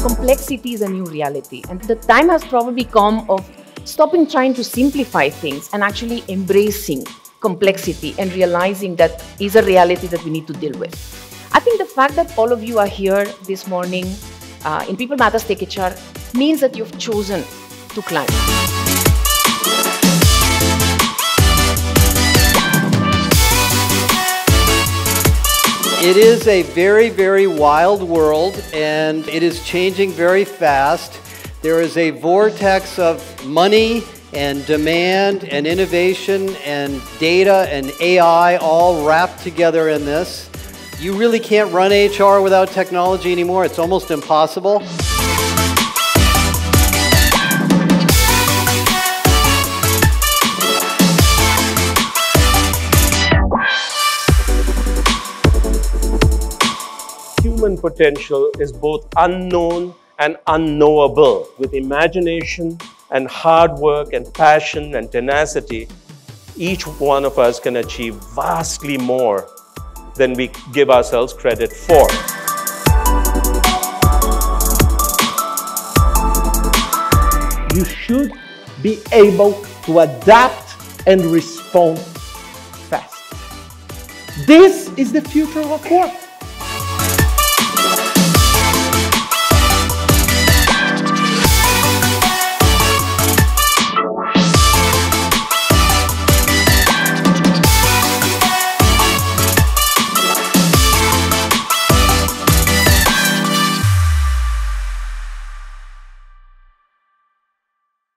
Complexity is a new reality, and the time has probably come of stopping trying to simplify things and actually embracing complexity and realizing that is a reality that we need to deal with. I think the fact that all of you are here this morning uh, in People Matters Tech HR means that you've chosen to climb. It is a very, very wild world and it is changing very fast. There is a vortex of money and demand and innovation and data and AI all wrapped together in this. You really can't run HR without technology anymore. It's almost impossible. Human potential is both unknown and unknowable. With imagination and hard work and passion and tenacity, each one of us can achieve vastly more than we give ourselves credit for. You should be able to adapt and respond fast. This is the future of work.